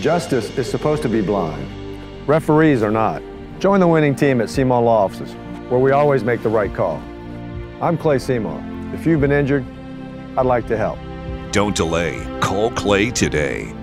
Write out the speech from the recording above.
Justice is supposed to be blind. Referees are not. Join the winning team at Simon Law Offices, where we always make the right call. I'm Cle Simon. If you've been injured, I'd like to help. Don't delay. Call Cle today.